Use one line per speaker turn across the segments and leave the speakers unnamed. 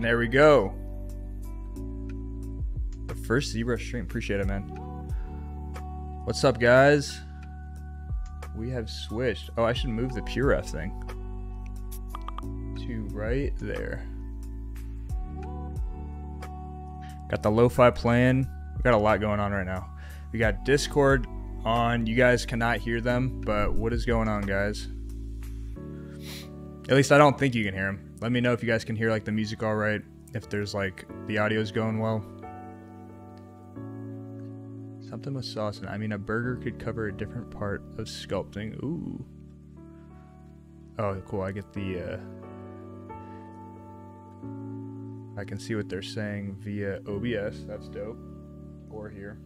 There we go. The first zebra stream. Appreciate it, man. What's up, guys? We have switched. Oh, I should move the PureRef thing to right there. Got the lo-fi playing. We got a lot going on right now. We got Discord on. You guys cannot hear them, but what is going on, guys? At least I don't think you can hear them. Let me know if you guys can hear like the music all right. If there's like the audio's going well. Something with sauce. And I mean, a burger could cover a different part of sculpting. Ooh. Oh, cool. I get the. Uh, I can see what they're saying via OBS. That's dope. Or here.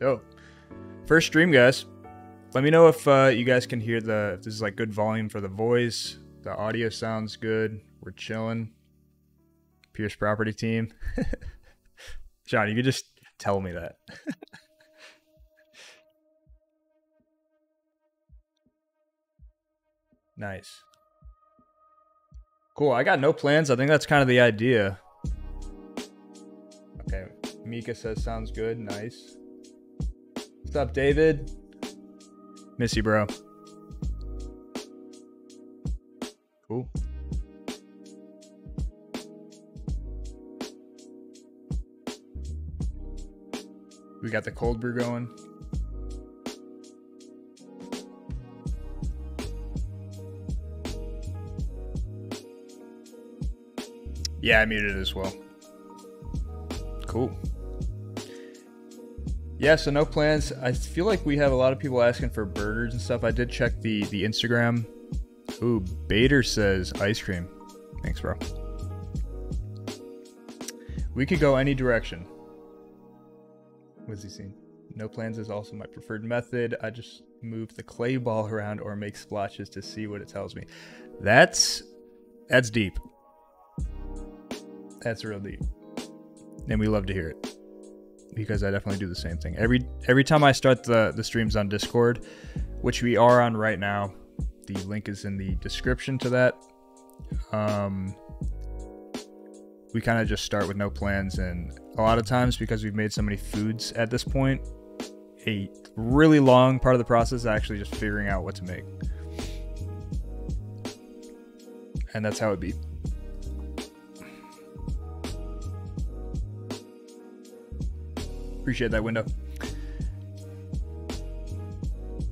Oh, first stream, guys. Let me know if uh, you guys can hear the. If this is like good volume for the voice. The audio sounds good. We're chilling. Pierce Property Team. John, you could just tell me that. nice. Cool. I got no plans. I think that's kind of the idea. Okay. Mika says sounds good. Nice. What's up, David? Miss you, bro. We got the cold brew going. Yeah, I muted as well. Cool. Yeah, so no plans. I feel like we have a lot of people asking for burgers and stuff. I did check the the Instagram. Ooh, Bader says ice cream. Thanks, bro. We could go any direction. What's he? No plans is also my preferred method. I just move the clay ball around or make splotches to see what it tells me. That's that's deep. That's real deep. And we love to hear it because I definitely do the same thing. Every every time I start the the streams on Discord, which we are on right now, the link is in the description to that. Um, we kind of just start with no plans, and a lot of times because we've made so many foods at this point, a really long part of the process is actually just figuring out what to make, and that's how it be. Appreciate that window.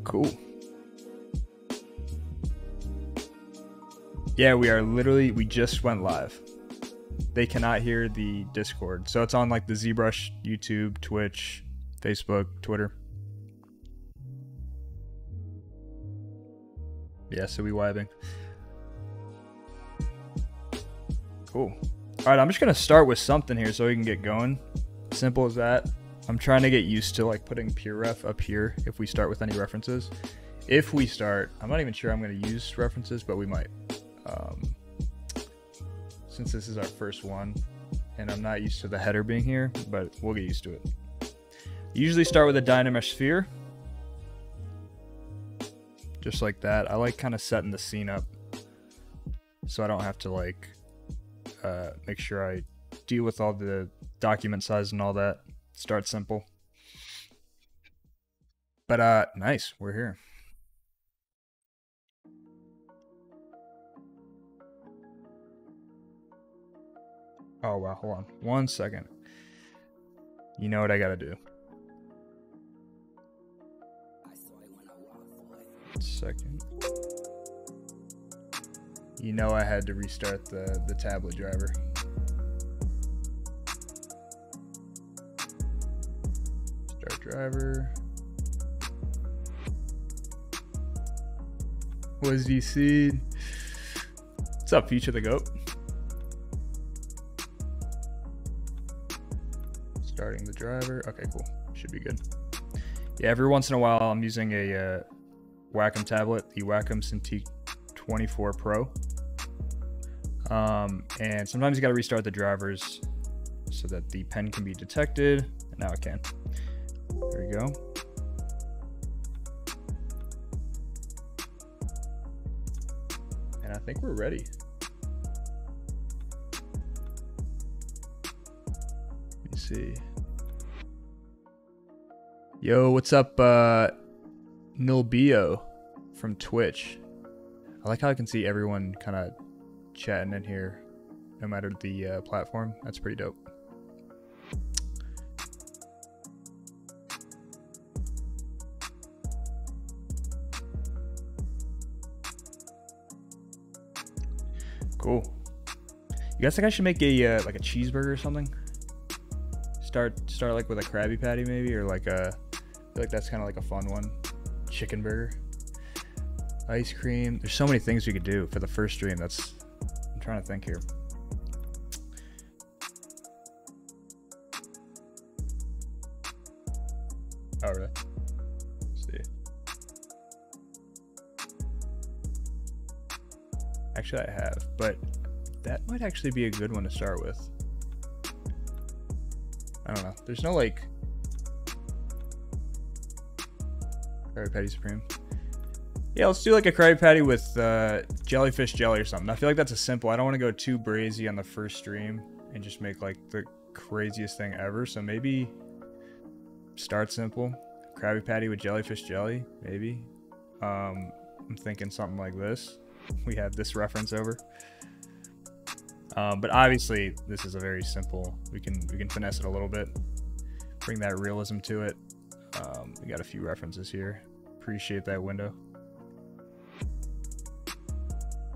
Cool. Yeah, we are literally, we just went live. They cannot hear the Discord. So it's on like the ZBrush, YouTube, Twitch, Facebook, Twitter. Yeah, so we vibing. Cool. All right, I'm just gonna start with something here so we can get going. Simple as that. I'm trying to get used to like putting PureRef up here if we start with any references. If we start, I'm not even sure I'm to use references, but we might. Um, since this is our first one, and I'm not used to the header being here, but we'll get used to it. Usually start with a Dynamesh sphere. Just like that. I like kind of setting the scene up so I don't have to like uh, make sure I deal with all the document size and all that. Start simple. But uh nice, we're here. Oh wow, hold on. One second. You know what I gotta do. Second. You know I had to restart the, the tablet driver. Start driver. Was DC? What's up, Future the Goat? Starting the driver. Okay, cool. Should be good. Yeah, every once in a while I'm using a uh, Wacom tablet, the Wacom Cintiq 24 Pro. Um, and sometimes you got to restart the drivers so that the pen can be detected. And now it can. There we go. And I think we're ready. See. Yo, what's up, uh, Nilbio from Twitch? I like how I can see everyone kind of chatting in here, no matter the uh, platform. That's pretty dope. Cool. You guys think I should make a uh, like a cheeseburger or something? Start start like with a Krabby Patty maybe, or like a I feel like that's kind of like a fun one. Chicken burger, ice cream. There's so many things we could do for the first stream. That's I'm trying to think here. Oh really? Let's see. Actually, I have, but that might actually be a good one to start with. I don't know. There's no like Krabby Patty Supreme. Yeah, let's do like a Krabby Patty with uh, jellyfish jelly or something. I feel like that's a simple. I don't want to go too brazy on the first stream and just make like the craziest thing ever. So maybe start simple. Krabby Patty with jellyfish jelly, maybe. Um, I'm thinking something like this. We have this reference over. Um, but obviously, this is a very simple. We can we can finesse it a little bit, bring that realism to it. Um, we got a few references here. Appreciate that window.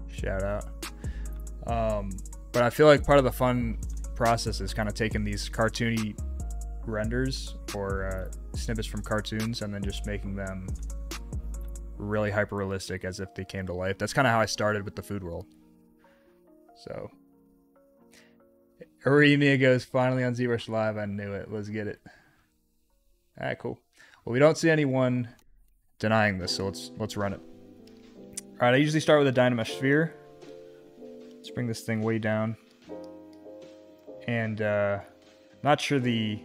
Shout out. Um, but I feel like part of the fun process is kind of taking these cartoony renders or uh, snippets from cartoons and then just making them really hyper realistic as if they came to life. That's kind of how I started with the food world. So Aremia goes finally on ZBrush Live. I knew it. Let's get it. All right, cool. Well, we don't see anyone denying this, so let's let's run it. All right, I usually start with a Dynamesh sphere. Let's bring this thing way down. And uh, not sure the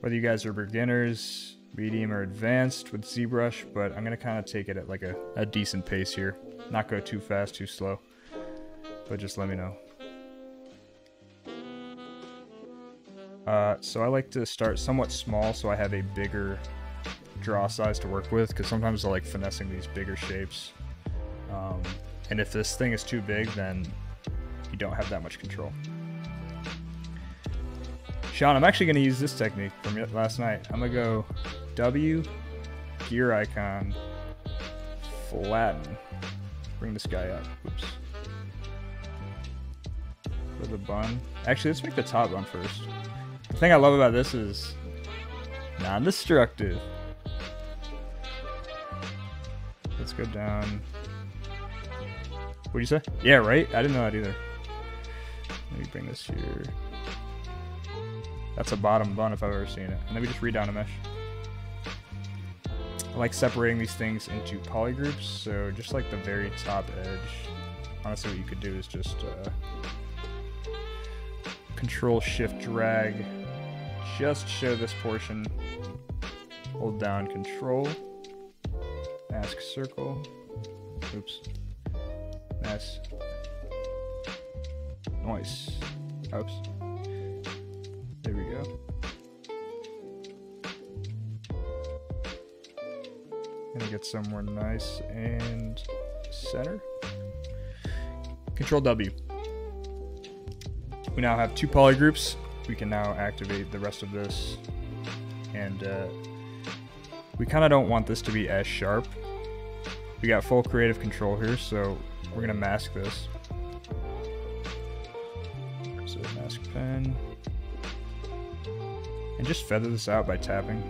whether you guys are beginners, medium, or advanced with ZBrush, but I'm gonna kind of take it at like a, a decent pace here. Not go too fast, too slow. But just let me know. Uh, so I like to start somewhat small so I have a bigger draw size to work with because sometimes I like finessing these bigger shapes. Um, and if this thing is too big, then you don't have that much control. Sean, I'm actually going to use this technique from last night. I'm going to go W, gear icon, flatten. Bring this guy up. Oops. For the bun. Actually, let's make the top bun first. Thing I love about this is non-destructive. Let's go down. What'd you say? Yeah, right? I didn't know that either. Let me bring this here. That's a bottom bun if I've ever seen it. And then we just read down a mesh. I like separating these things into polygroups, so just like the very top edge. Honestly, what you could do is just uh, Control Shift Drag just show this portion. Hold down control. Mask circle. Oops. Mask. Noise. Oops. There we go. Gonna get somewhere nice and center. Control W. We now have two polygroups we can now activate the rest of this. And uh, we kind of don't want this to be as sharp. We got full creative control here, so we're going to mask this. So mask pen. And just feather this out by tapping.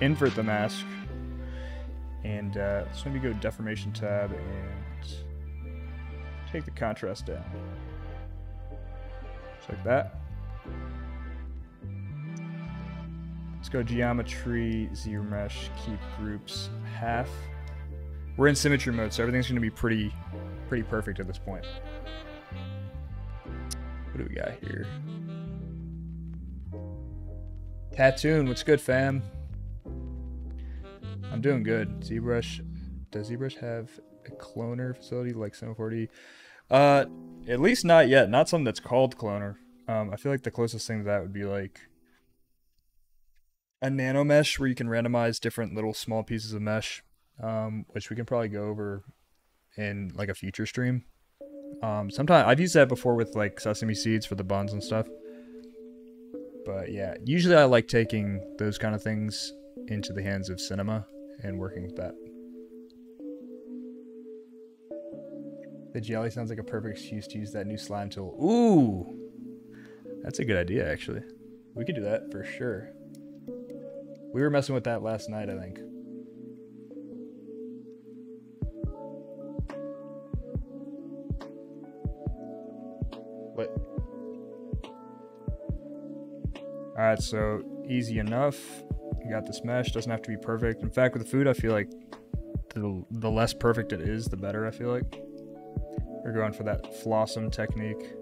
Invert the mask. And uh, let's maybe go deformation tab and take the contrast down. Like that. Let's go geometry, ZRemesh, keep groups half. We're in symmetry mode, so everything's going to be pretty, pretty perfect at this point. What do we got here? Tattoon, what's good, fam? I'm doing good. ZBrush, does ZBrush have a cloner facility like Cinema 4D? Uh, at least not yet. Not something that's called cloner. Um, I feel like the closest thing to that would be like a NanoMesh where you can randomize different little small pieces of mesh, um, which we can probably go over in like a future stream. Um, sometimes I've used that before with like sesame seeds for the buns and stuff. But yeah, usually I like taking those kind of things into the hands of cinema and working with that. The jelly sounds like a perfect excuse to use that new slime tool. Ooh! That's a good idea, actually. We could do that for sure. We were messing with that last night, I think. What? Alright, so easy enough. You got this mesh, doesn't have to be perfect. In fact, with the food, I feel like the, the less perfect it is, the better, I feel like. We're going for that Flossom technique.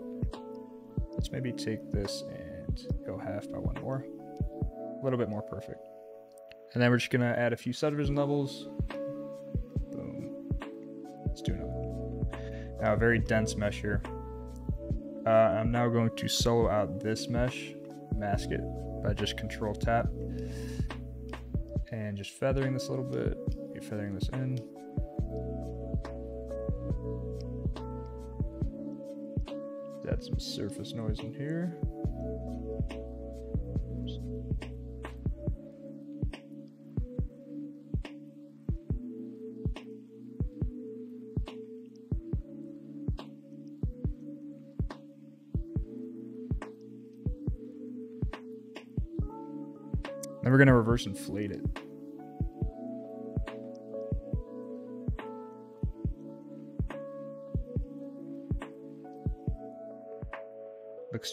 Let's maybe take this and go half by one more. A little bit more perfect. And then we're just gonna add a few subdivision levels. Boom. Let's do another. Now a very dense mesh here. Uh, I'm now going to solo out this mesh, mask it by just control tap. And just feathering this a little bit, You're feathering this in. Add some surface noise in here. Then we're going to reverse inflate it.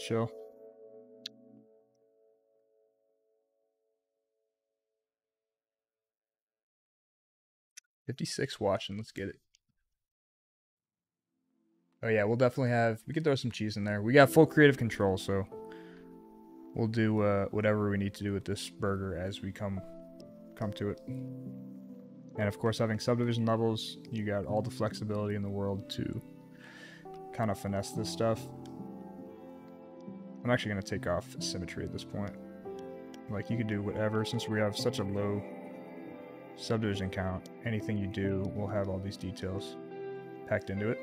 Chill. Fifty-six watching. Let's get it. Oh yeah, we'll definitely have. We can throw some cheese in there. We got full creative control, so we'll do uh, whatever we need to do with this burger as we come come to it. And of course, having subdivision levels, you got all the flexibility in the world to kind of finesse this stuff. I'm actually going to take off symmetry at this point. Like, you could do whatever, since we have such a low subdivision count, anything you do will have all these details packed into it.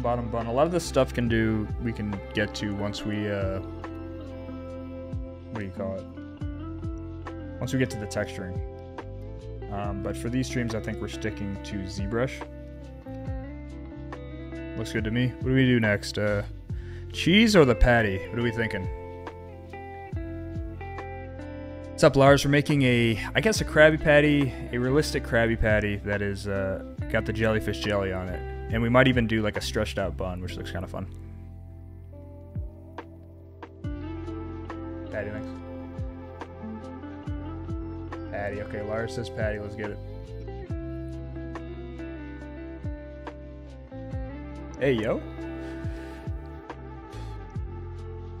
The bottom bun. A lot of this stuff can do, we can get to once we, uh, what do you call it? Once we get to the texturing. Um, but for these streams, I think we're sticking to ZBrush. Looks good to me. What do we do next? Uh, cheese or the patty? What are we thinking? What's up, Lars? We're making a, I guess, a Krabby Patty, a realistic Krabby Patty that is uh, got the jellyfish jelly on it. And we might even do like a stretched out bun, which looks kind of fun. Patty, thanks. Patty, okay, Lars says Patty, let's get it. Hey, yo.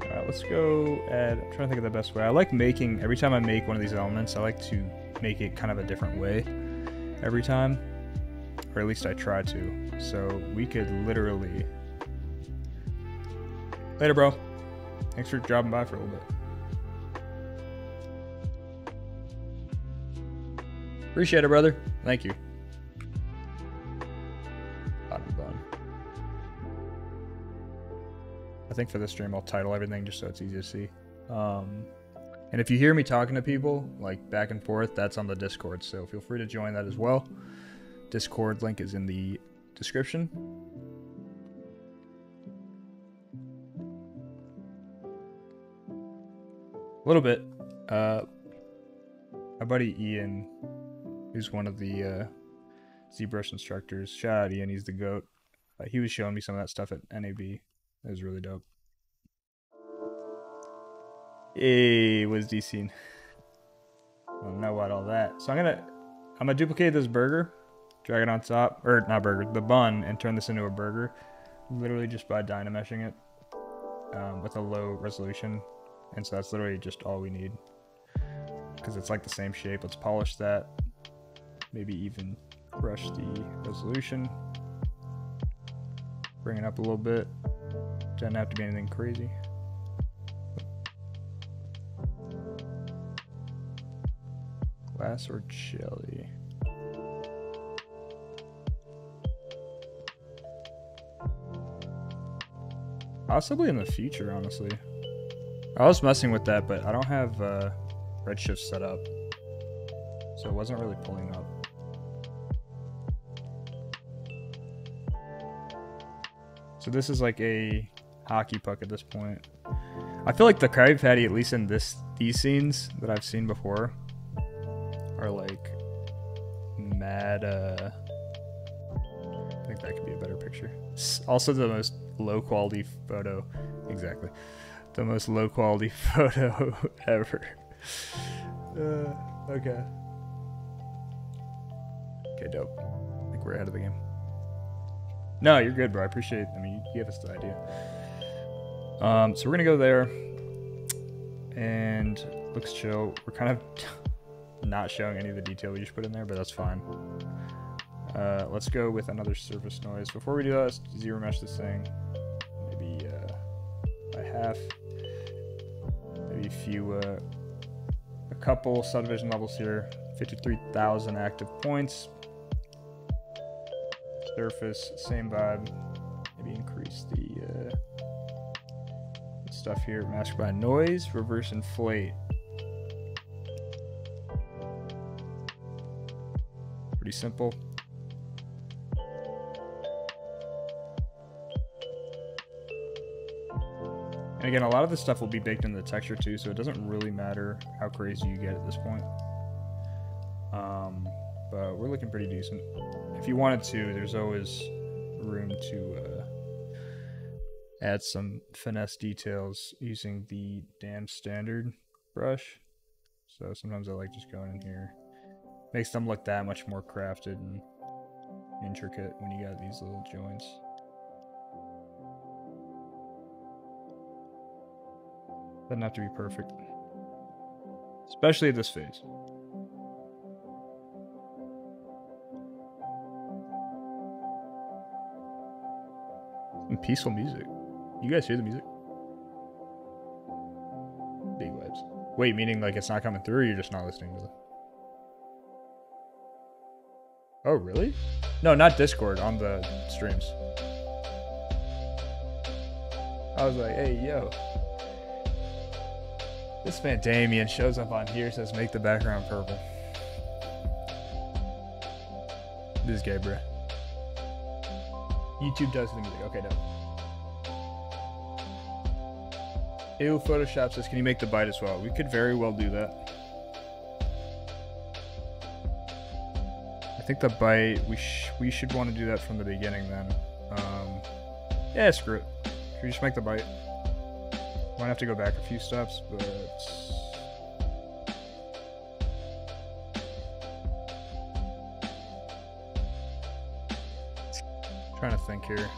Alright, let's go add, I'm trying to think of the best way. I like making, every time I make one of these elements, I like to make it kind of a different way every time or at least I try to. So we could literally. Later, bro. Thanks for dropping by for a little bit. Appreciate it, brother. Thank you. I think for this stream I'll title everything just so it's easy to see. Um, and if you hear me talking to people, like back and forth, that's on the Discord, so feel free to join that as well. Discord link is in the description. A little bit. Uh, my buddy Ian, who's one of the uh, ZBrush instructors, shout out Ian, he's the goat. Uh, he was showing me some of that stuff at NAB. It was really dope. Hey, was DC? I don't know about all that. So I'm gonna I'm gonna duplicate this burger, drag it on top, or not burger, the bun, and turn this into a burger, literally just by dynameshing it um, with a low resolution. And so that's literally just all we need because it's like the same shape. Let's polish that. Maybe even brush the resolution. Bring it up a little bit. Doesn't have to be anything crazy. Glass or jelly? Possibly in the future, honestly. I was messing with that, but I don't have uh, Redshift set up. So it wasn't really pulling up. So this is like a hockey puck at this point. I feel like the Krabby Patty, at least in this these scenes that I've seen before, are like mad. Uh, I think that could be a better picture. Also, the most low quality photo. Exactly, the most low quality photo ever. Uh, okay. Okay, dope. I think we're ahead of the game. No, you're good, bro. I appreciate. I mean, you gave us the idea. Um, so we're gonna go there, and looks chill. We're kind of not showing any of the detail we just put in there, but that's fine. Uh, let's go with another surface noise. Before we do that, let's ZRemesh this thing. Half. Maybe a few, uh, a couple subdivision levels here. 53,000 active points. Surface, same vibe. Maybe increase the uh, stuff here. Mask by noise, reverse inflate. Pretty simple. Again, a lot of this stuff will be baked into the texture too, so it doesn't really matter how crazy you get at this point. Um, but we're looking pretty decent. If you wanted to, there's always room to uh, add some finesse details using the Dam Standard brush. So sometimes I like just going in here. Makes them look that much more crafted and intricate when you got these little joints. Doesn't have to be perfect. Especially at this phase. And peaceful music. You guys hear the music? Big vibes. Wait, meaning like it's not coming through you're just not listening to it? Oh, really? No, not Discord, on the streams. I was like, hey, yo. This man Damien shows up on here, says make the background purple. This is gay. YouTube does the music. Okay, no. Ew, Photoshop says, can you make the bite as well? We could very well do that. I think the bite, we, sh we should want to do that from the beginning then. Um, yeah, screw it. Should we just make the bite? Might have to go back a few steps, but... Trying to think here.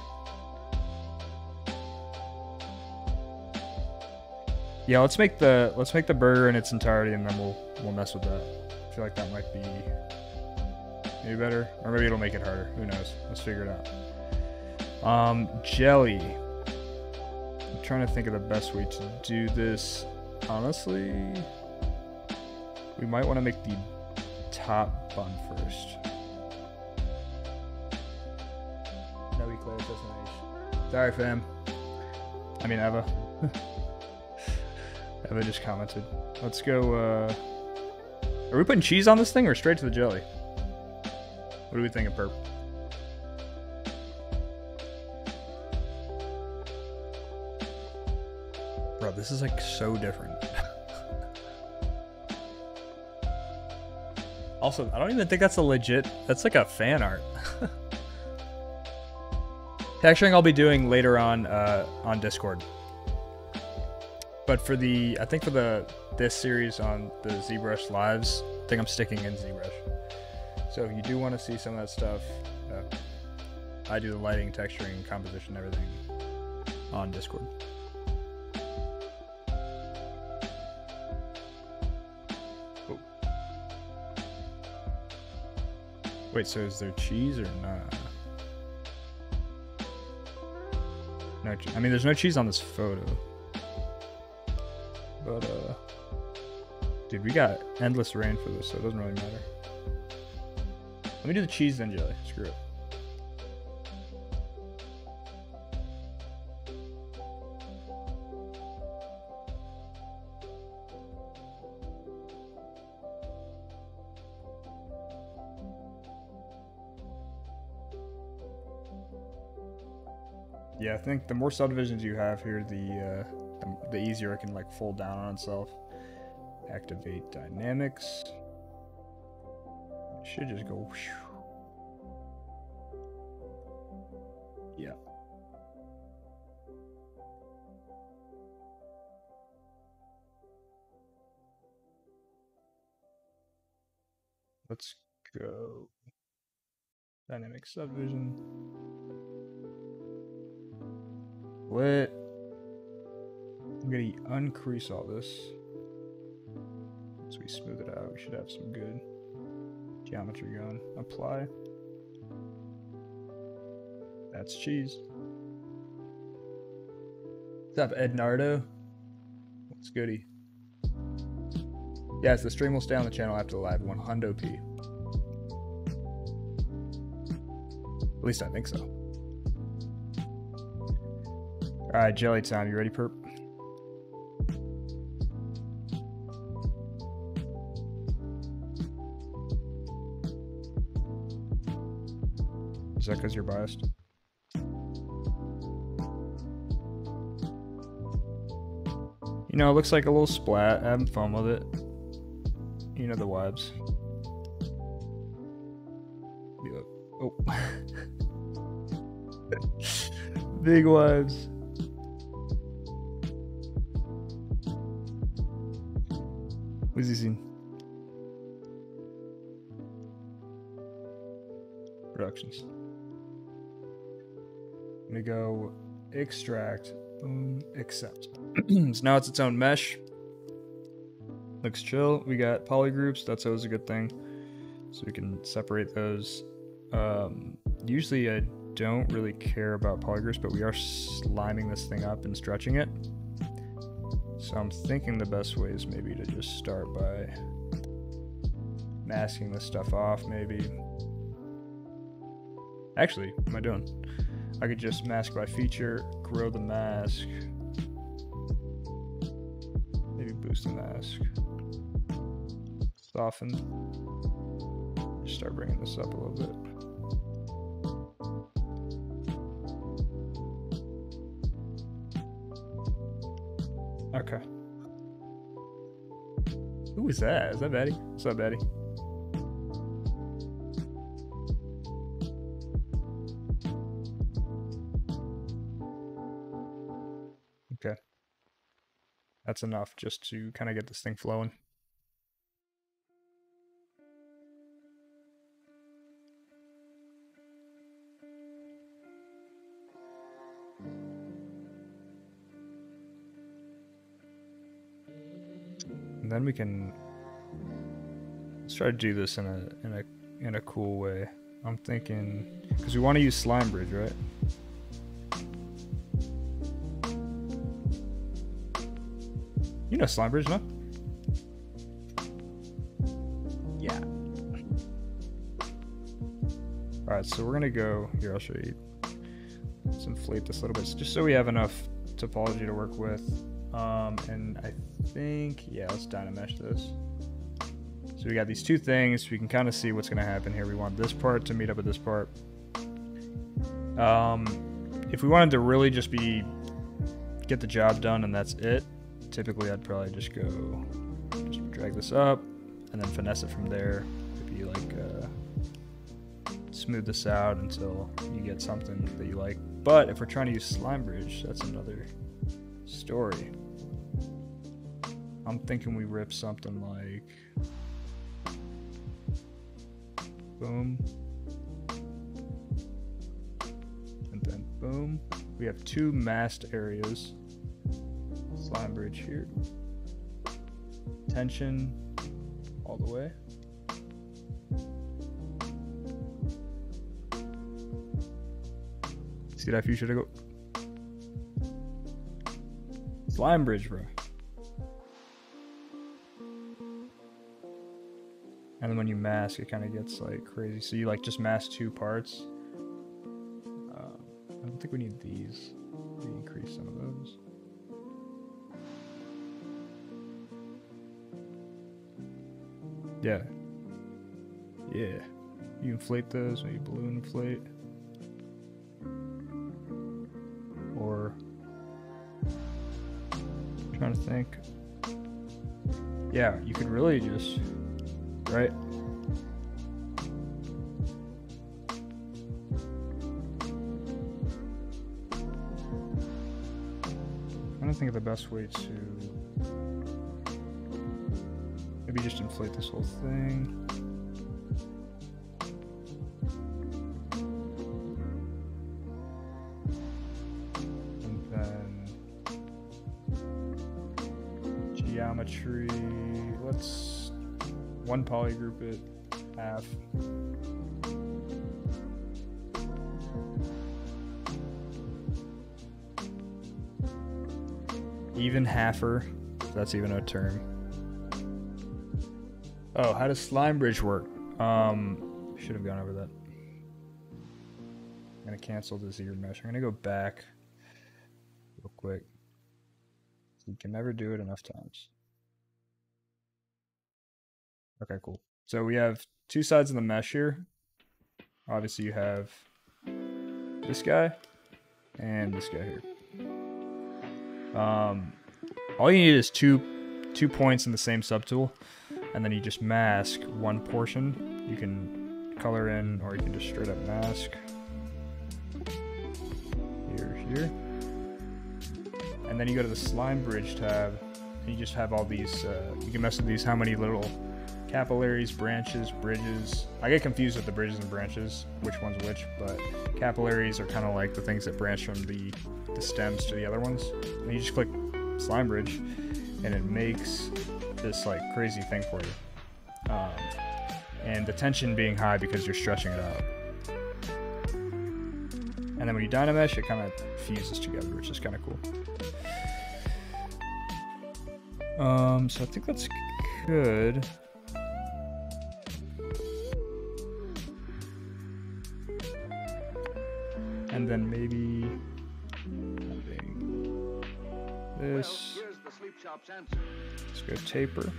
Yeah, let's make the let's make the burger in its entirety, and then we'll we'll mess with that. I feel like that might be maybe better, or maybe it'll make it harder. Who knows? Let's figure it out. Um, jelly. Trying to think of the best way to do this. Honestly, we might want to make the top bun first. No, we clear destination. Sorry, fam. I mean, Eva. Eva just commented. Let's go, uh... Are we putting cheese on this thing or straight to the jelly? What do we think of Perp? This is like so different. also, I don't even think that's a legit... That's like a fan art. Texturing I'll be doing later on uh, on Discord. But for the, I think for the this series on the ZBrush Lives, I think I'm sticking in ZBrush. So if you do want to see some of that stuff, uh, I do the lighting, texturing, composition, everything on Discord. Wait, so is there cheese or not? No, I mean, there's no cheese on this photo. But, uh, dude, we got endless rain for this, so it doesn't really matter. Let me do the cheese then, jelly. Screw it. Think the more subdivisions you have here, the, uh, the, easier it can like fold down on itself. Activate dynamics. Should just go. Whew. Yeah. Let's go. Dynamic subdivision. What? I'm gonna uncrease all this. Once we smooth it out, we should have some good geometry going. Apply. That's cheese. What's up, Ednardo? What's goody? Yes, the stream will stay on the channel after the live. One hundo p. At least I think so. All right, jelly time. You ready, perp? Is that because you're biased? You know, it looks like a little splat. Having fun with it. You know the vibes. Oh. Big wives. Productions. I'm gonna go extract, boom, accept. so now it's its own mesh. Looks chill. We got polygroups. That's always a good thing. So we can separate those. Um, usually I don't really care about polygroups, but we are sliming this thing up and stretching it. So I'm thinking the best way is maybe to just start by masking this stuff off, maybe. Actually, what am I doing? I could just mask by feature, grow the mask, maybe boost the mask, soften, start bringing this up a little bit. Okay. Who is that? Is that Betty? What's up, Betty? That's enough just to kind of get this thing flowing. And then we can let's try to do this in a in a in a cool way. I'm thinking because we want to use slime bridge, right? You know slime bridge, no? Yeah. All right, so we're gonna go here. I'll show you. Let's inflate this a little bit, just so we have enough topology to work with. Um, and I think, yeah, let's dynamesh this. So we got these two things. We can kind of see what's going to happen here. We want this part to meet up with this part. Um, if we wanted to really just be get the job done and that's it, typically I'd probably just go just drag this up and then finesse it from there. Maybe like uh, smooth this out until you get something that you like. But if we're trying to use Slime Bridge, that's another story. I'm thinking we rip something like Boom. And then boom. We have two masked areas. Slime bridge here. Tension all the way. See that future to go. Slime bridge, bro. And then when you mask, it kind of gets like crazy. So you like just mask two parts. Um, I don't think we need these. We increase some of those. Yeah. Yeah. You inflate those, maybe balloon inflate. Or trying to think. Yeah, you could really just right? I don't think of the best way to maybe just inflate this whole thing. And then geometry, let's one polygroup it half. Even halfer, that's even a term. Oh, how does slime bridge work? Um, should have gone over that. I'm gonna cancel the ZRemesh. I'm gonna go back real quick. You can never do it enough times. Okay, cool. So we have two sides of the mesh here. Obviously you have this guy and this guy here. Um, all you need is two two points in the same subtool, and then you just mask one portion. You can color in, or you can just straight up mask. Here, here. And then you go to the slime bridge tab, and you just have all these, uh, you can mess with these, how many little capillaries, branches, bridges. I get confused with the bridges and branches, which one's which, but capillaries are kind of like the things that branch from the, the stems to the other ones. And you just click slime bridge, and it makes this like crazy thing for you. Um, and the tension being high because you're stretching it out. And then when you dynamesh, it kind of fuses together, which is kind of cool. Um, so I think that's good. And then maybe this. Let's go taper.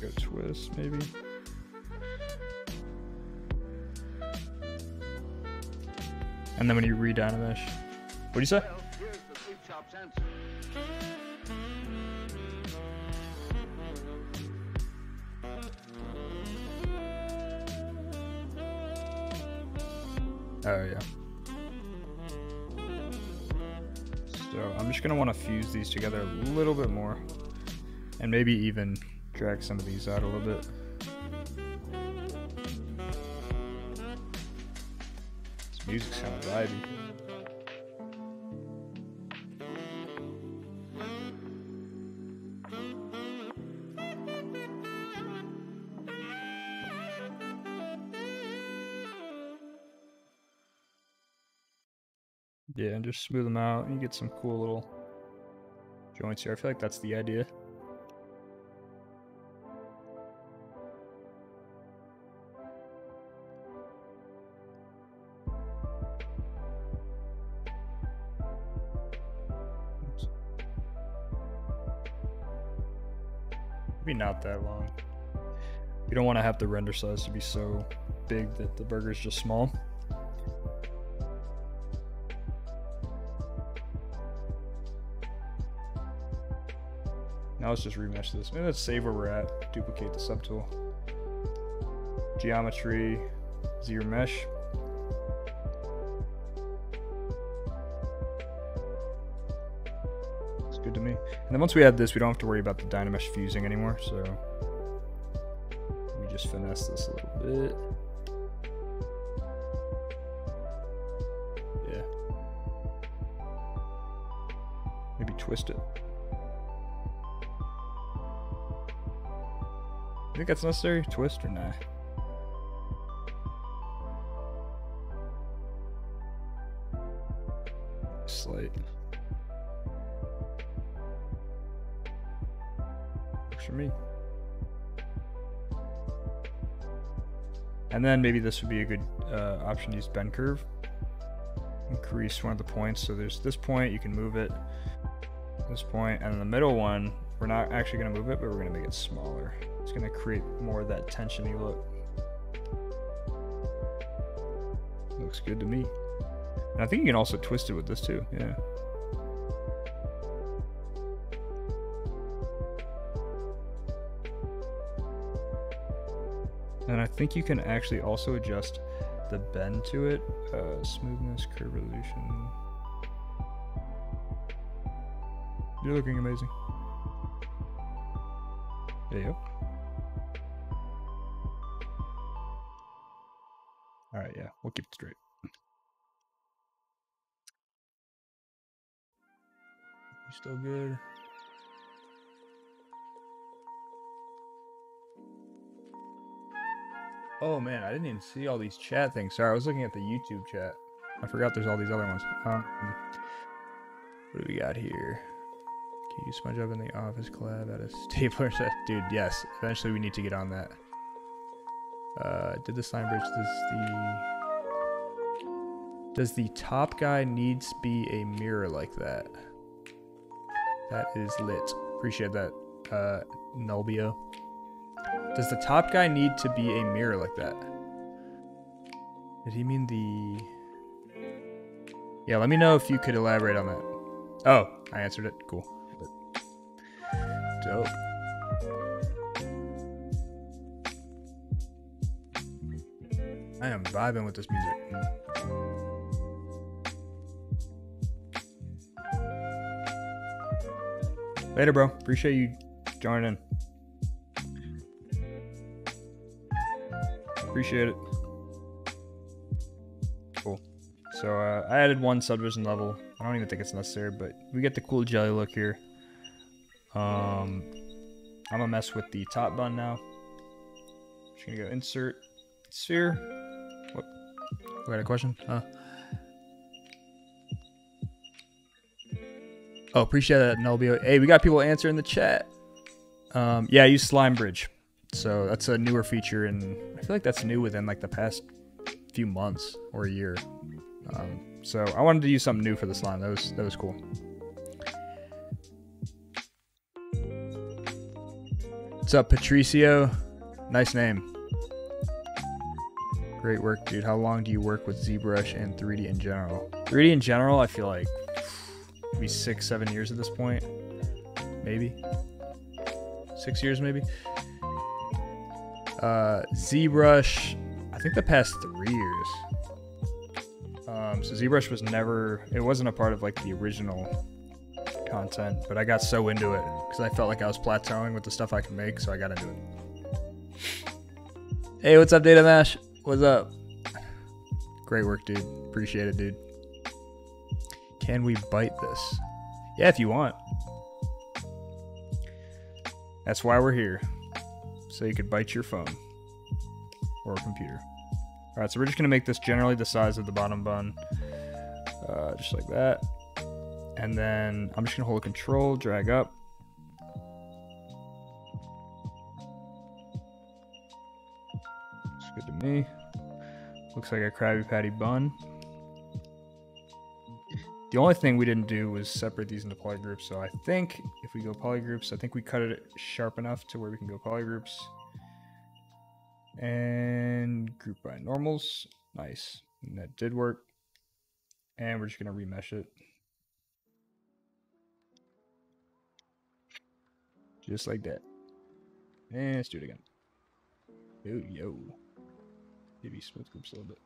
Go twist, maybe. And then when you read Dynamesh, what do you say? Oh yeah. So I'm just gonna want to fuse these together a little bit more, and maybe even drag some of these out a little bit. This music's kind of vibey. Just smooth them out, and you get some cool little joints here. I feel like that's the idea. Maybe not that long. You don't want to have the render size to be so big that the burger is just small. Now let's just remesh this. Maybe let's save where we're at. Duplicate the subtool. Geometry. ZRemesh? It's good to me. And then once we add this, we don't have to worry about the Dynamesh fusing anymore, so we just finesse this a little bit. Yeah. Maybe twist it. Think that's necessary? Twist or nah? Slight. Works for me. And then maybe this would be a good uh, option to use bend curve. Increase one of the points. So there's this point, you can move it. This point, and the middle one, we're not actually going to move it, but we're going to make it smaller. It's going to create more of that tensiony look. Looks good to me. And I think you can also twist it with this too, yeah. And I think you can actually also adjust the bend to it. Uh, smoothness, curve resolution. You're looking amazing. There you go. Didn't even see all these chat things. Sorry, I was looking at the YouTube chat. I forgot there's all these other ones. Um, what do we got here? Can you smudge up in the office collab at a stapler set? Dude, yes. Eventually we need to get on that. Uh, did the slime bridge, does the... Does the top guy needs be a mirror like that? That is lit. Appreciate that, uh, Nulbio. Does the top guy need to be a mirror like that? Did he mean the... Yeah, let me know if you could elaborate on that. Oh, I answered it. Cool. Dope. I am vibing with this music. Later, bro. Appreciate you joining. Appreciate it. So uh, I added one subdivision level. I don't even think it's necessary, but we get the cool jelly look here. Um, I'm gonna mess with the top bun now. Just gonna go insert sphere. What? We got a question? Huh? Oh, appreciate that, Nulbio. Hey, we got people answering the chat. Um, yeah, I use Slime Bridge. So that's a newer feature, and I feel like that's new within like the past few months or a year. Um, so I wanted to use something new for the slime. That was that was cool. What's up, Patricio? Nice name. Great work, dude. How long do you work with ZBrush and 3D in general? 3D in general, I feel like maybe six, seven years at this point. Maybe. Six years, maybe. Uh, ZBrush, I think the past three years. Um, so ZBrush was never, it wasn't a part of like the original content, but I got so into it because I felt like I was plateauing with the stuff I could make, so I got into it. Hey, what's up, Data Mash? What's up? Great work, dude. Appreciate it, dude. Can we bite this? Yeah, if you want. That's why we're here. So you could bite your phone or computer. All right, so we're just gonna make this generally the size of the bottom bun, uh, just like that. And then I'm just gonna hold control, drag up. It's good to me. Looks like a Krabby Patty bun. The only thing we didn't do was separate these into polygroups. So I think if we go polygroups, I think we cut it sharp enough to where we can go polygroups. And group by normals. Nice. And that did work. And we're just going to remesh it. Just like that. And let's do it again. Yo, yo. Maybe smooth groups a little bit.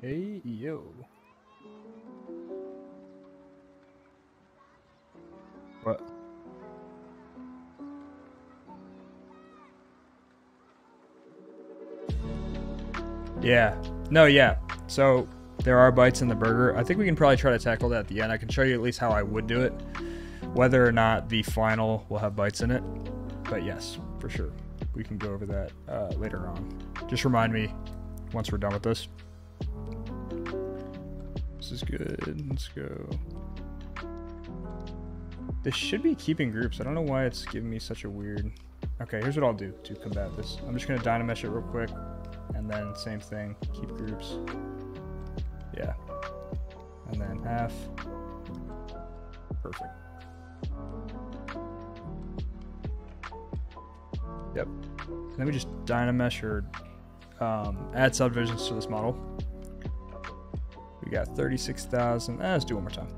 Hey, yo. What? Yeah. No, yeah. So there are bites in the burger. I think we can probably try to tackle that at the end. I can show you at least how I would do it. Whether or not the final will have bites in it. But yes, for sure. We can go over that uh, later on. Just remind me once we're done with this. This is good. Let's go. This should be keeping groups. I don't know why it's giving me such a weird... Okay, here's what I'll do to combat this. I'm just going to dynamesh it real quick. And then same thing, keep groups. Yeah. And then half. Perfect. Yep. Let me just dynamesh or um, add subdivisions to this model. We got 36,000. Eh, let's do one more time.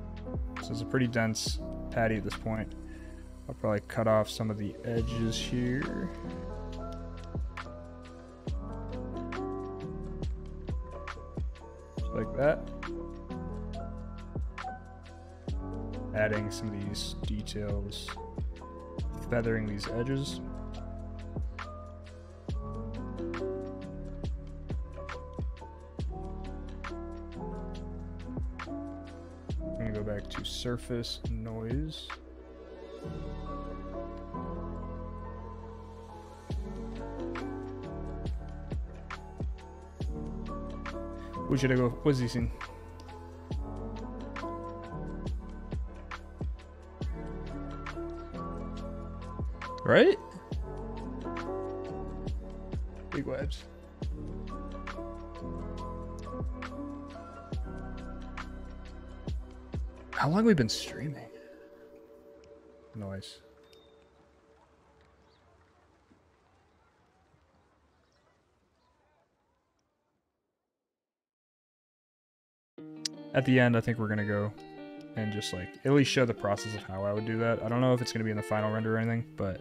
So it's a pretty dense patty at this point. I'll probably cut off some of the edges here. That. Adding some of these details, feathering these edges. I'm gonna Go back to surface noise. Who should I go? What's he seen? Right? Big webs. How long we been streaming? Noise. At the end, I think we're going to go and just like at least show the process of how I would do that. I don't know if it's going to be in the final render or anything, but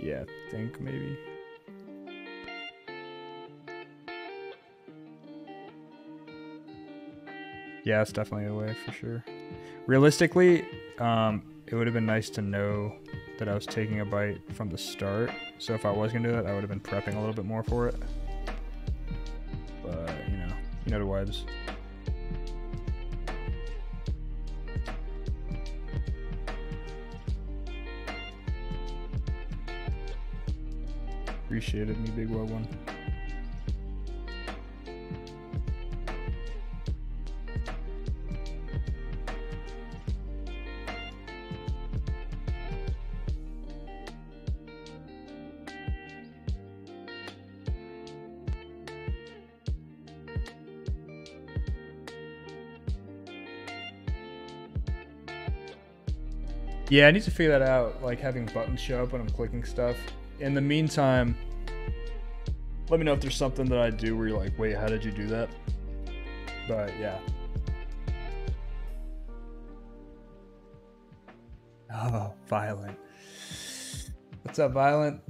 yeah, I think maybe. Yeah, it's definitely a way for sure. Realistically, um, it would have been nice to know that I was taking a bite from the start. So if I was gonna do that, I would have been prepping a little bit more for it. But you know, you know the vibes. Appreciated me, big well one. Yeah, I need to figure that out, like having buttons show up when I'm clicking stuff. In the meantime, let me know if there's something that I do where you're like, wait, how did you do that? But yeah. Oh, Violent. What's up, Violent?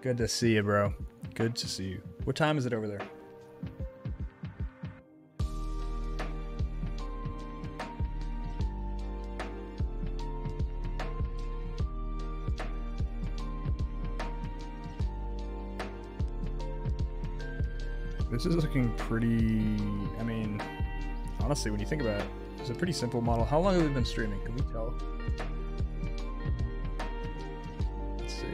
Good to see you, bro. Good to see you. What time is it over there? This is looking pretty, I mean, honestly, when you think about it, it's a pretty simple model. How long have we been streaming? Can we tell? Let's see.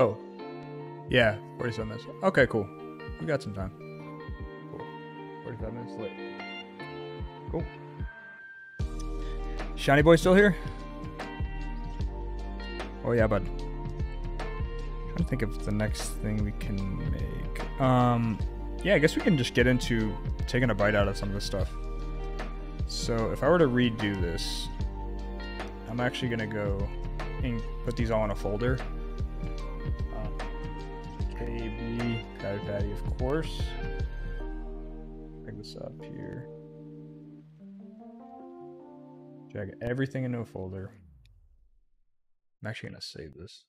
Oh, yeah, 47 minutes. Okay, cool. We got some time. Cool. 45 minutes late. Cool. Shiny boy still here? Oh yeah, but trying to think of the next thing we can make. Um, yeah, I guess we can just get into taking a bite out of some of this stuff. So if I were to redo this, I'm actually gonna go and put these all in a folder. Uh, KB Patty Patty, of course. Pick this up here. Drag everything into a folder. I'm actually gonna save this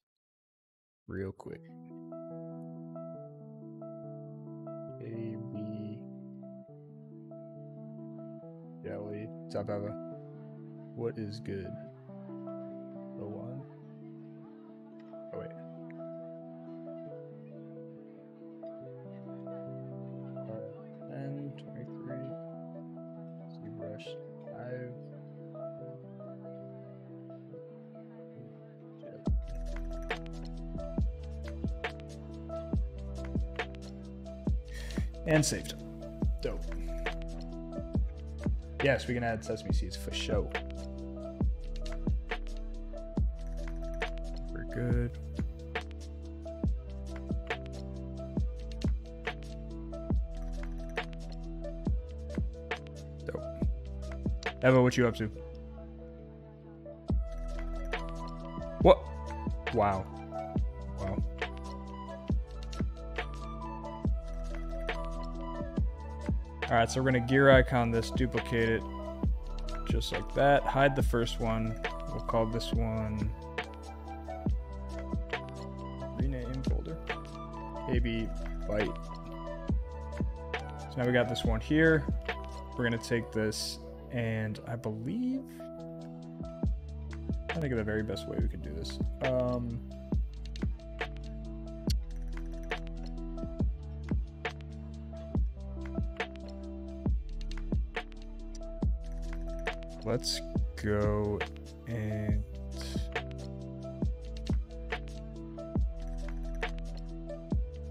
real quick. A B Jelly. What's up, Eva? What is good? And saved. Dope. Yes, we can add sesame seeds for show. We're good. Dope. Eva, what you up to? What? Wow. Wow. Alright, so we're to gear icon this, duplicate it just like that. Hide the first one. We'll call this one rename folder. AB bite. So now we got this one here. We're to take this and I believe I think of the very best way we could do this. Um, let's go and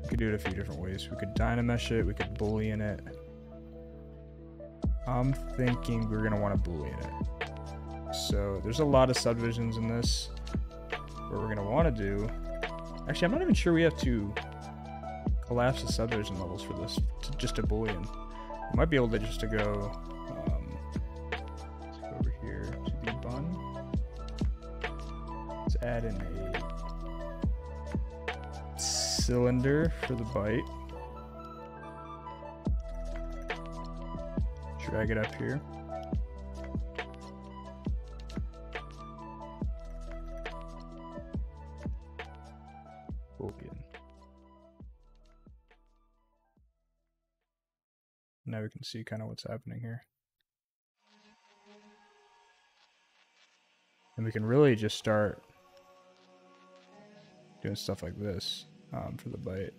we could do it a few different ways. We could dynamesh it, we could boolean it. I'm thinking we're gonna want to boolean it. So there's a lot of subdivisions in this. What we're gonna want to do, actually, I'm not even sure we have to collapse the subdivision levels for this, to, just a boolean. We might be able to just to go add in a cylinder for the bite. Drag it up here. Boolean. Now we can see kind of what's happening here. And we can really just start doing stuff like this um, for the bite.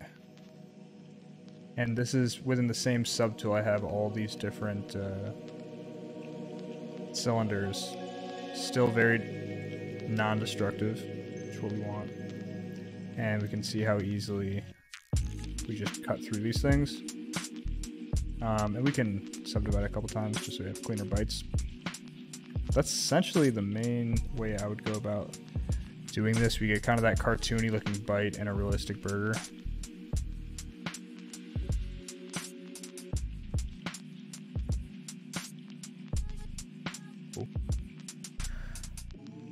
And this is within the same subtool. I have all these different uh, cylinders, still very non-destructive, which is what we want. And we can see how easily we just cut through these things. Um, and we can subdivide a couple times just so we have cleaner bites. That's essentially the main way I would go about doing this. We get kind of that cartoony looking bite and a realistic burger.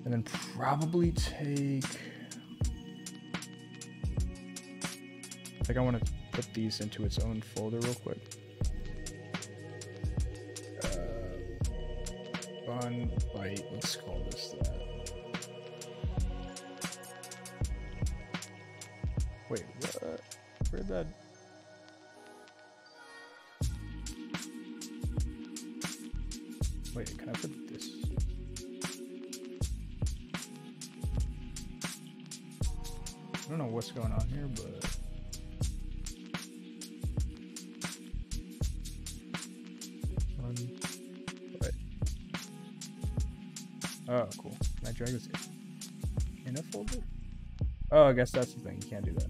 And then probably take... I think I want to put these into its own folder real quick. Uh, Fun bite. Let's call this that. Guess that's the thing. You can't do that.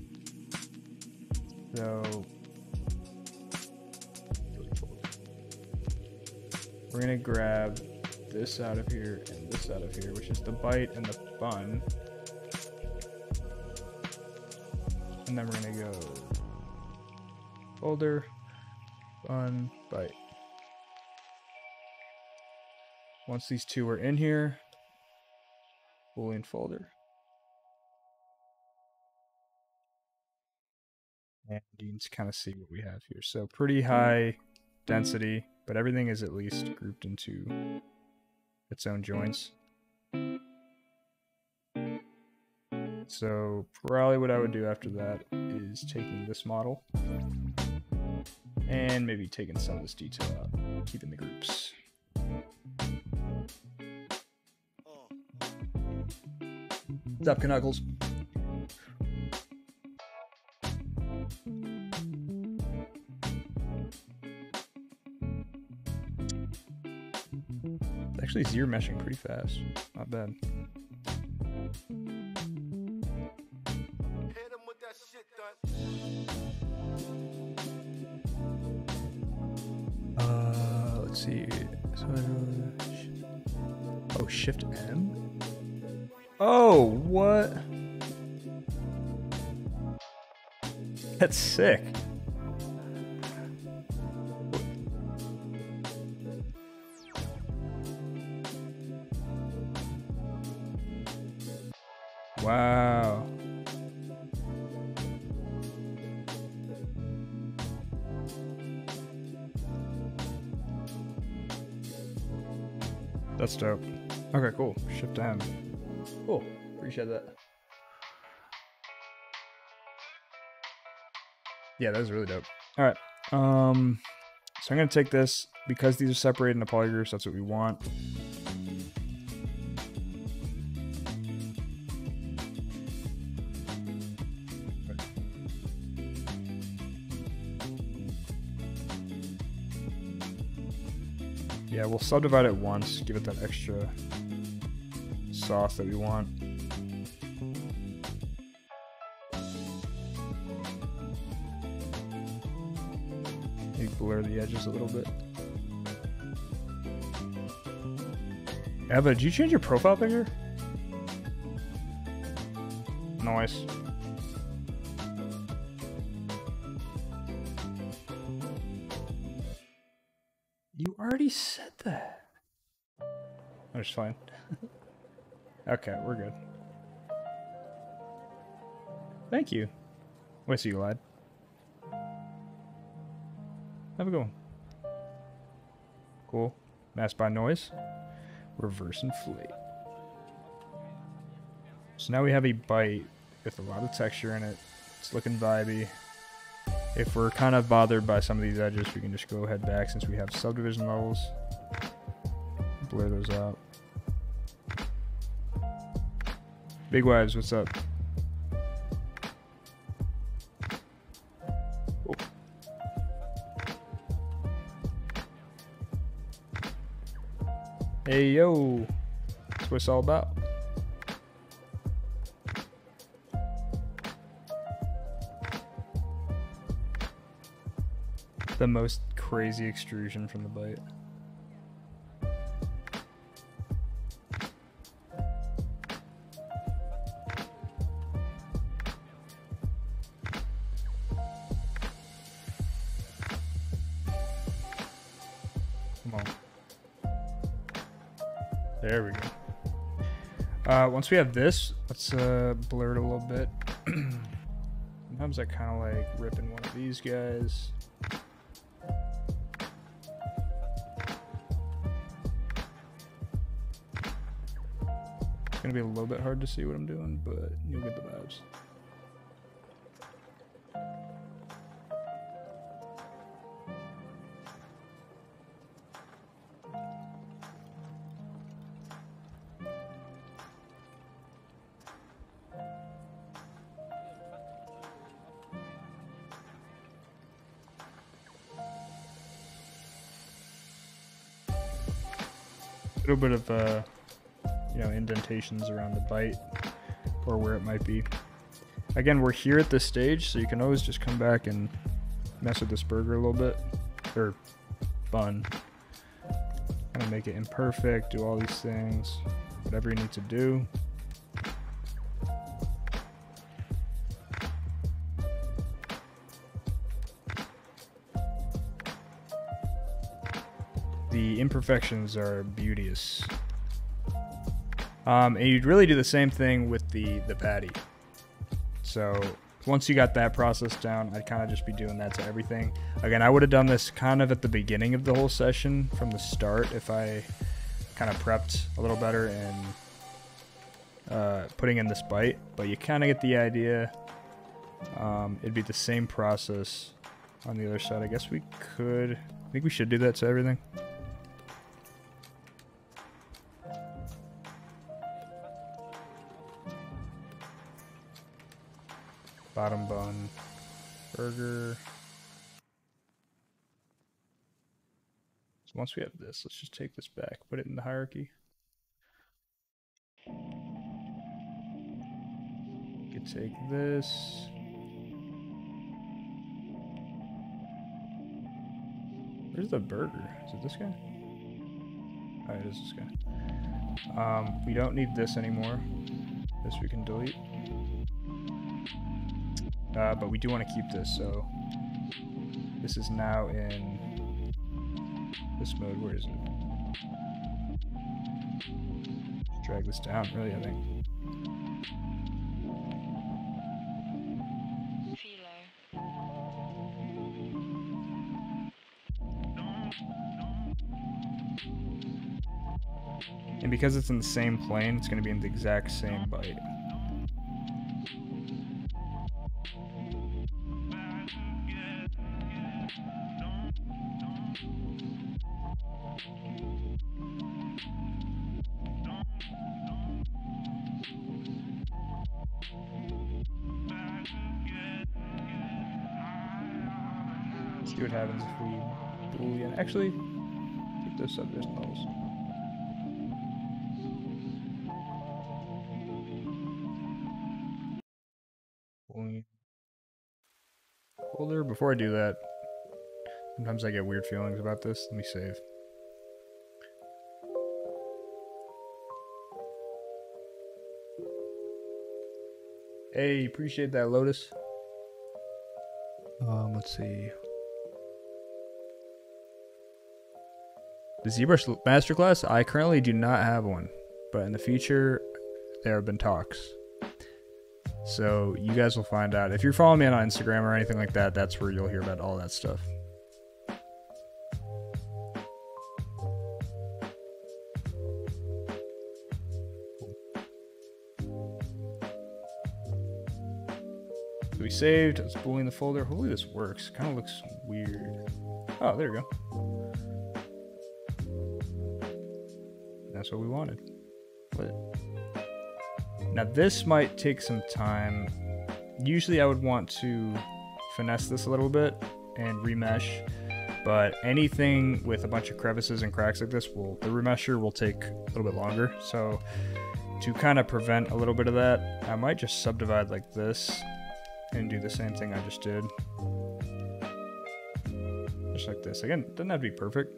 So we're gonna grab this out of here and this out of here, which is the bite and the bun. And then we're gonna go folder, bun, bite. Once these two are in here, boolean folder. And you can kind of see what we have here. So pretty mm-hmm. high density, but everything is at least grouped into its own joints. So probably what I would do after that is taking this model and maybe taking some of this detail out, keeping the groups. Oh. What's up, Knuckles? Actually, ZRemeshing pretty fast. Not bad. Uh, let's see. Oh, Shift M. Oh, what? That's sick. Appreciate that. Yeah, that was really dope. All right. Um, so I'm gonna take this because these are separated into polygroups. That's what we want. Yeah, we'll subdivide it once, give it that extra sauce that we want. Blur the edges a little bit. Eva, did you change your profile picture? Nice. You already said that. That's fine. okay, we're good. Thank you. Wait, so you lied? Have a one. Cool. Mask by noise. Reverse and inflate. So now we have a bite with a lot of texture in it. It's looking vibey. If we're kind of bothered by some of these edges, we can just go ahead back since we have subdivision levels. Blur those out. Big Wives, what's up? Hey yo, that's what it's all about. The most crazy extrusion from the bite. Once we have this, let's uh, blur it a little bit. Sometimes I kind of like ripping one of these guys. It's gonna be a little bit hard to see what I'm doing, but you'll get the vibes. Little bit of uh, you know indentations around the bite or where it might be. Again, we're here at this stage, so you can always just come back and mess with this burger a little bit or bun. Kind of make it imperfect, do all these things, whatever you need to do. Imperfections are beauteous. Um, and you'd really do the same thing with the, the patty. So once you got that process down, I'd kind of just be doing that to everything. Again, I would have done this kind of at the beginning of the whole session from the start if I kind of prepped a little better and uh, putting in this bite, but you kind of get the idea. Um, it'd be the same process on the other side. I guess we could. I think we should do that to everything. Bottom bun, burger. So once we have this, let's just take this back, put it in the hierarchy. We could take this. Where's the burger? Is it this guy? Oh, it is this guy. Um, we don't need this anymore. This we can delete. Uh, but we do want to keep this, so this is now in this mode. Where is it? Drag this down, really, I think. And because it's in the same plane, it's going to be in the exact same bite. Actually, those nulls. Folder. Before I do that, sometimes I get weird feelings about this. Let me save. Hey, appreciate that, Lotus. Um, let's see. The ZBrush Masterclass, I currently do not have one, but in the future, there have been talks. So you guys will find out. If you're following me on Instagram or anything like that, that's where you'll hear about all that stuff. We saved, it's boolean the folder. Hopefully this works. Kind of looks weird. Oh, there we go. That's what we wanted. But now this might take some time. Usually I would want to finesse this a little bit and remesh, but anything with a bunch of crevices and cracks like this will the remesher will take a little bit longer. So to kind of prevent a little bit of that, I might just subdivide like this and do the same thing I just did. Just like this. Again, doesn't have to be perfect.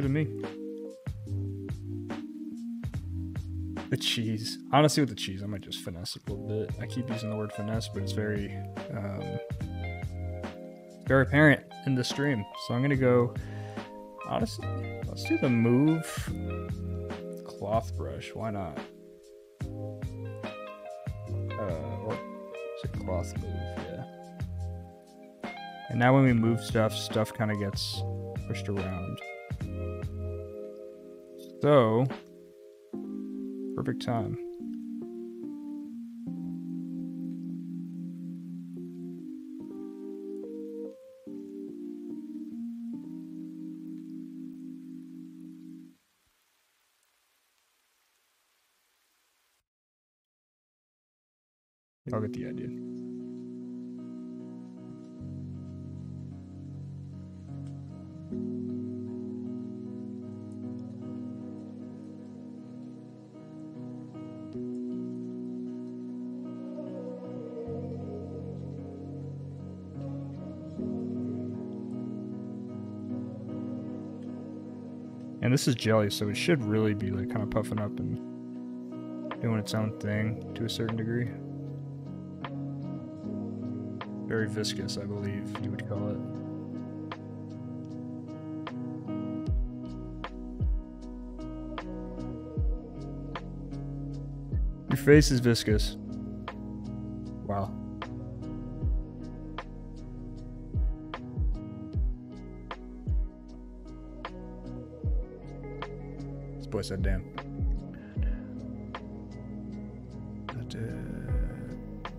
Good to me. The cheese. Honestly, with the cheese, I might just finesse it a little bit. I keep using the word finesse, but it's very, um, very apparent in the stream. So I'm gonna go. Honestly, let's do the move cloth brush. Why not? Uh, or is it cloth move? Yeah. And now when we move stuff, stuff kind of gets pushed around. So, perfect time. I'll get the idea. This is jelly, so it should really be like kind of puffing up and doing its own thing to a certain degree. Very viscous, I believe you would call it. Your face is viscous. Boy said, damn. But, uh,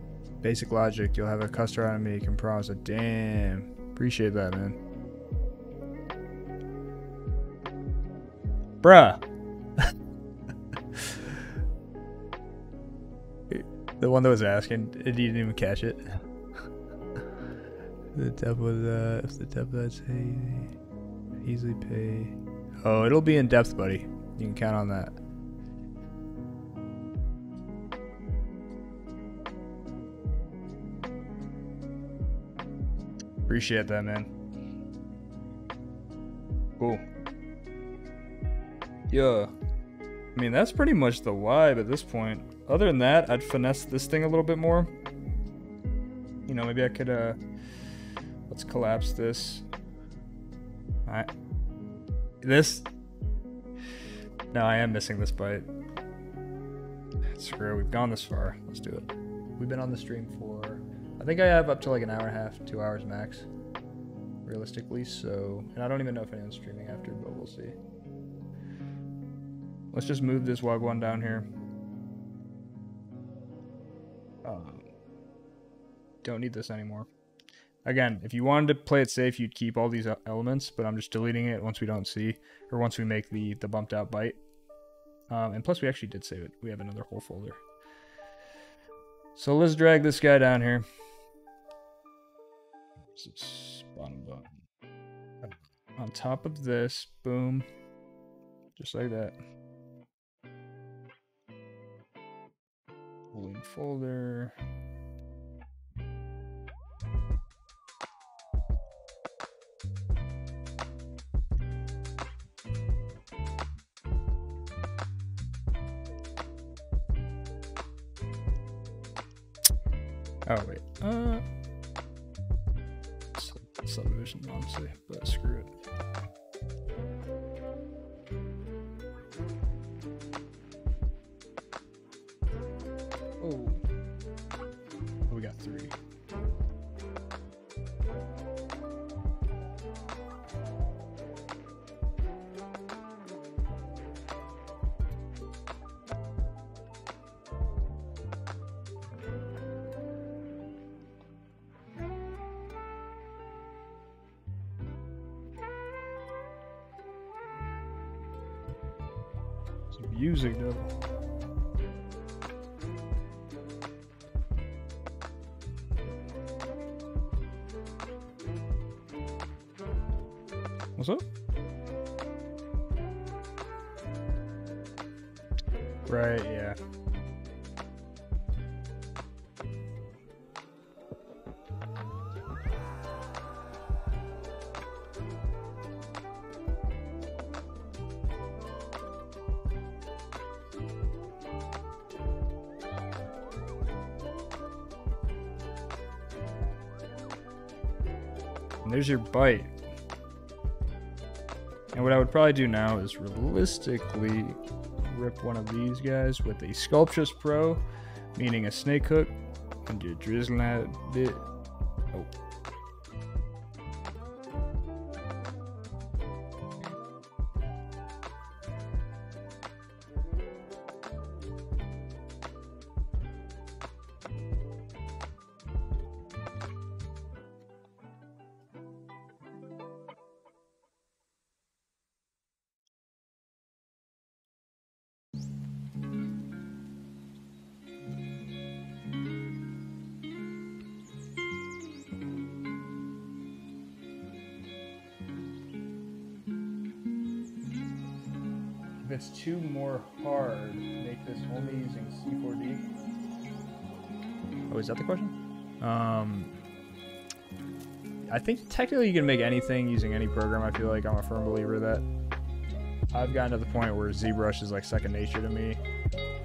basic logic, you'll have a custard on me, you can promise it. Damn. Appreciate that, man. Bruh. the one that was asking, he didn't even catch it. the depth was, uh, if the depth I'd say easily pay. Oh, it'll be in depth, buddy. You can count on that. Appreciate that, man. Cool. Yeah. I mean, that's pretty much the vibe at this point. Other than that, I'd finesse this thing a little bit more. You know, maybe I could, uh, let's collapse this. Alright. This, no, I am missing this bite. Screw it, we've gone this far. Let's do it. We've been on the stream for, I think I have up to like an hour and a half, two hours max, realistically. So, and I don't even know if anyone's streaming after, but we'll see. Let's just move this Wagwan down here. Um, don't need this anymore. Again, if you wanted to play it safe, you'd keep all these elements, but I'm just deleting it once we don't see, or once we make the, the bumped out bite. Um, and plus, we actually did save it. We have another whole folder. So let's drag this guy down here. bottom button. On top of this, boom. Just like that. Link folder. Right, yeah. There's your bite. Probably do now is realistically rip one of these guys with a Sculptris Pro, meaning a snake hook, and do drizzle that bit. Think technically you can make anything using any program. I feel like I'm a firm believer that. I've gotten to the point where ZBrush is like second nature to me,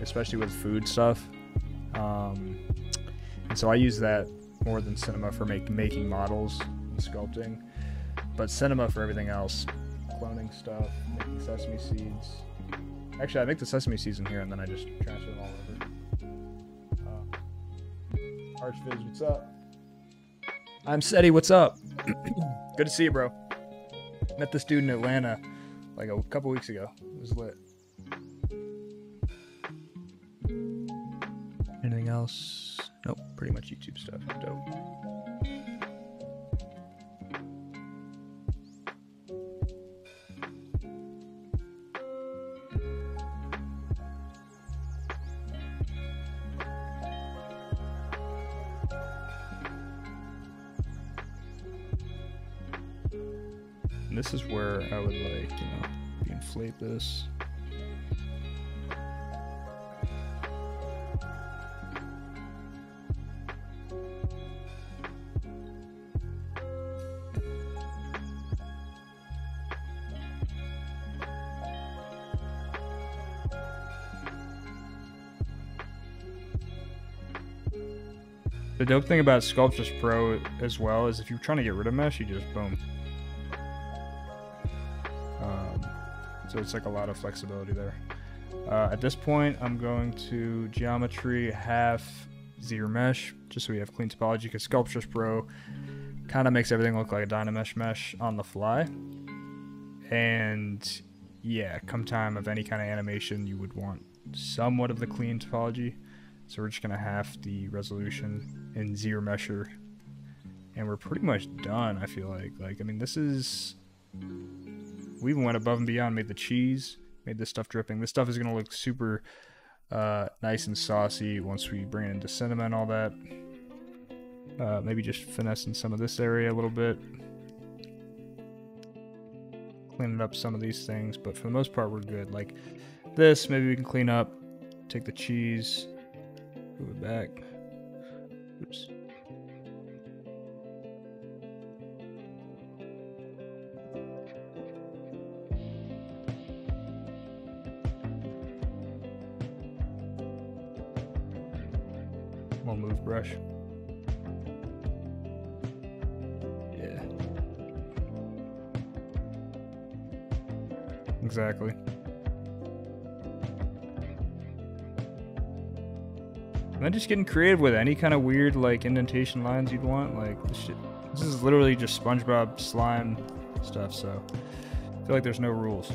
especially with food stuff. Um, and so I use that more than Cinema for make, making models and sculpting, but Cinema for everything else, cloning stuff, making sesame seeds. Actually, I make the sesame seeds in here and then I just transfer them all over. Uh, Archviz, what's up? I'm Seti, what's up? Good to see you, bro. Met this dude in Atlanta like a couple weeks ago. It was lit. Anything else? Nope, pretty much YouTube stuff. Dope. And this is where I would like, you know, inflate this. The dope thing about Sculptris Pro as well is if you're trying to get rid of mesh, you just boom. So it's like a lot of flexibility there. Uh, at this point, I'm going to geometry half ZRemesh, just so we have clean topology, because Sculptris Pro kind of makes everything look like a Dynamesh mesh on the fly. And yeah, come time of any kind of animation, you would want somewhat of the clean topology. So we're just gonna half the resolution in ZRemesher, and we're pretty much done. I feel like, like I mean, this is we even went above and beyond, made the cheese, made this stuff dripping. This stuff is gonna look super uh, nice and saucy once we bring it into cinema and all that. Uh, maybe just finessing some of this area a little bit, cleaning up some of these things, but for the most part, we're good. Like this, maybe we can clean up, take the cheese. Move it back. Oops. Exactly. And then just getting creative with any kind of weird like indentation lines you'd want. Like this shit, this is literally just SpongeBob slime stuff. So I feel like there's no rules.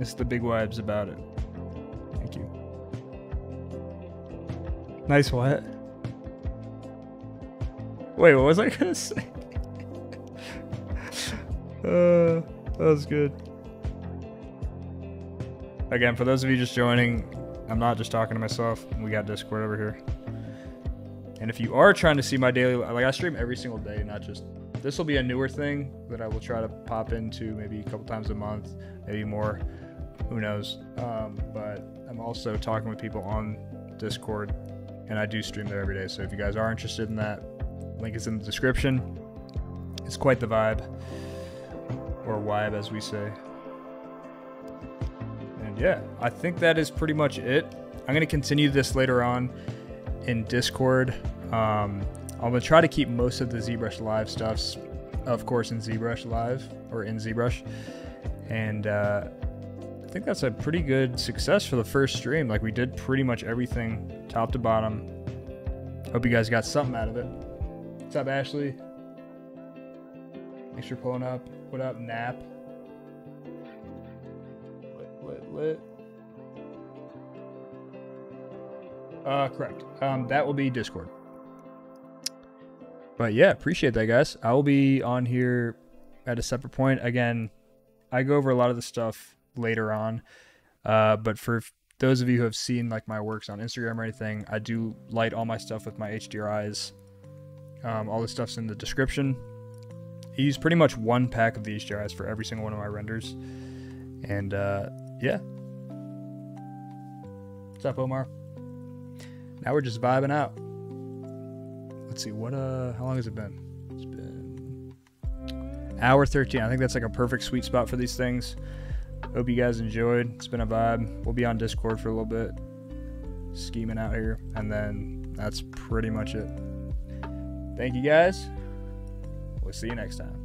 Is the big vibes about it. Thank you. Nice what? Wait, what was I gonna say? uh, that was good. Again, for those of you just joining, I'm not just talking to myself. We got Discord over here. And if you are trying to see my daily, like I stream every single day, not just. This will be a newer thing that I will try to pop into maybe a couple times a month, maybe more. Who knows? Um, but I'm also talking with people on Discord, and I do stream there every day. So if you guys are interested in that, link is in the description. It's quite the vibe, or vibe as we say. And yeah, I think that is pretty much it. I'm gonna continue this later on in Discord. Um, I'm gonna try to keep most of the ZBrush Live stuffs, of course, in ZBrush Live or in ZBrush, and uh, I think that's a pretty good success for the first stream. Like we did pretty much everything, top to bottom. Hope you guys got something out of it. What's up, Ashley? Thanks for pulling up. What up, Nap? Lit. Uh, correct. Um, that will be Discord. But yeah, appreciate that, guys. I will be on here at a separate point. Again, I go over a lot of the stuff later on. Uh, but for those of you who have seen like my works on Instagram or anything, I do light all my stuff with my HDRIs. Um, all the stuff's in the description. I use pretty much one pack of the HDRIs for every single one of my renders. And uh, yeah. What's up, Omar? Now we're just vibing out. Let's see, what uh how long has it been? It's been hour 13. I think that's like a perfect sweet spot for these things. Hope you guys enjoyed. It's been a vibe. We'll be on Discord for a little bit, scheming out here, and then that's pretty much it. Thank you guys. We'll see you next time.